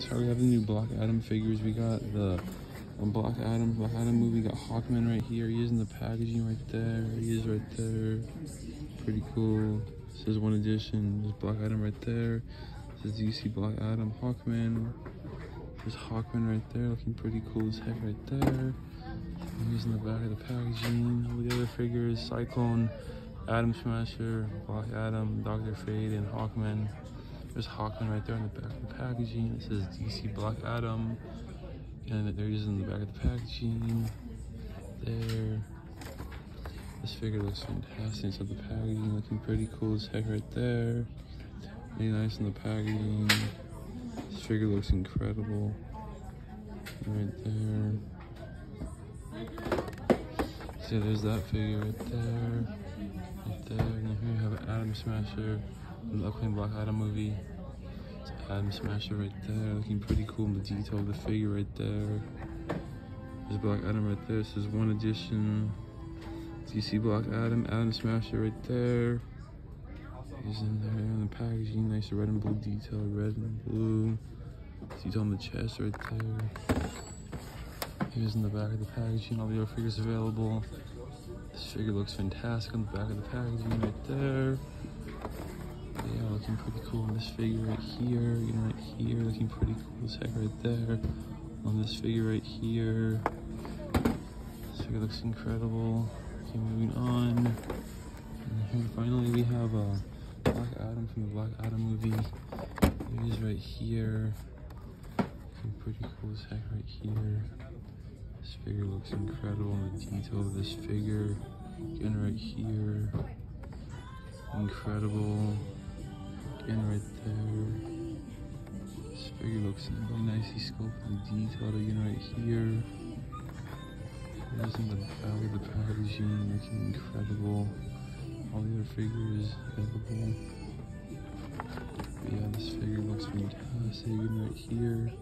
Sorry, we have the new Black Adam figures. We got the Black Adam, Black Adam movie. We got Hawkman right here. He is in the packaging right there. He is right there. Pretty cool. This is one edition. There's Black Adam right there. This is DC Black Adam Hawkman. There's Hawkman right there, looking pretty cool as heck right there. he's in the back of the packaging. All the other figures, Cyclone, Atom Smasher, Black Adam, Dr. Fate, and Hawkman. There's Hawkman right there in the back of the packaging. It says DC Black Adam. And there he is in the back of the packaging. There. This figure looks fantastic. So the packaging looking pretty cool as heck right there. Really nice in the packaging. This figure looks incredible. Right there. See, there's that figure right there. Right there. And here you have Atom Smasher upcoming Black Adam movie. It's Atom Smasher right there. Looking pretty cool in the detail of the figure right there. There's Black Adam right there. This is one edition. DC Black Adam, Atom Smasher right there. He's in there in the packaging, nice red and blue detail, red and blue. Detail on the chest right there. Here's in the back of the packaging, all the other figures available. This figure looks fantastic on the back of the packaging right there. Yeah, looking pretty cool on this figure right here, again right here, looking pretty cool as heck right there. On this figure right here. This figure looks incredible. Okay, moving on. And finally we have a uh, Black Adam from the Black Adam movie. It is right here. Looking pretty cool as heck right here. This figure looks incredible. The detail of this figure. Again right here. Incredible. Again right there. This figure looks really nicely sculpted and detailed again right here. In the back of the packaging, looking incredible all the other figures available. But yeah, this figure looks fantastic and right here.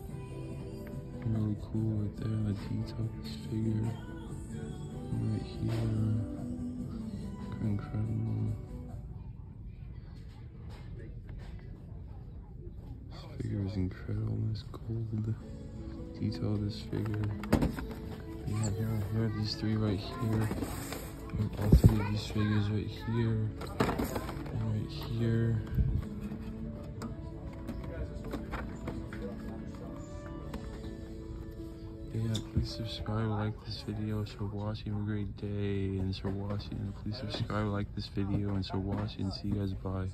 Really cool right there in the detail of this figure. Right here. Incredible. Figure is incredible. This gold detail of this figure. Yeah, here, here, these three right here all three of these figures right here and right here. yeah, please subscribe, like this video. and So watching. Have a great day, and so watching. Please subscribe, like this video, and so watching. See you guys. Bye.